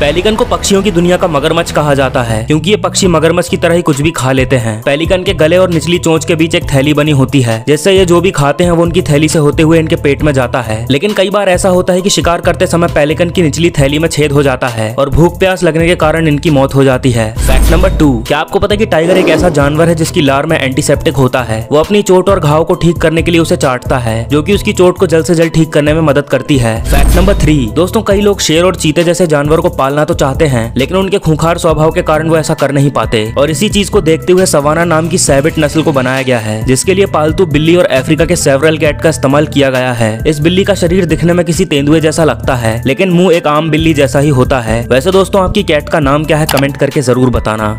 Pelican को पक्षियों की दुनिया का मगरमच्छ कहा जाता है, क्योंकि ये पक्षी मगरमच्छ की तरह ही कुछ भी खा लेते हैं। पेलिकन के गले और निचली चोंच के बीच एक थैली बनी होती है, जिससे ये जो भी खाते हैं वो उनकी थैली से होते हुए इनके पेट में जाता है। लेकिन कई बार ऐसा होता है कि शिकार करते समय पेलिकन की निचली थैली में छेद हो जाता है और भूख प्यास लगने के कारण इनकी मौत हो जाती है। फैक्ट नंबर टू, क्या आपको पता है कि टाइगर एक ऐसा जानवर है जिसकी लार में एंटीसेप्टिक होता है? वो अपनी चोट और घाव को ठीक करने के लिए उसे चाटता है, जो की उसकी चोट को जल्द से जल्द ठीक करने में मदद करती है। फैक्ट नंबर थ्री, दोस्तों कई लोग शेर और चीते जैसे जानवर को पालना तो चाहते हैं, लेकिन उनके खूंखार स्वभाव के कारण वो ऐसा कर नहीं पाते। और इसी चीज़ को देखते हुए सवाना नाम की सैबिट नस्ल को बनाया गया है, जिसके लिए पालतू बिल्ली और अफ्रीका के सेवरल कैट का इस्तेमाल किया गया है। इस बिल्ली का शरीर दिखने में किसी तेंदुए जैसा लगता है, लेकिन मुँह एक आम बिल्ली जैसा ही होता है। वैसे दोस्तों, आपकी कैट का नाम क्या है, कमेंट करके ज़रूर बताना।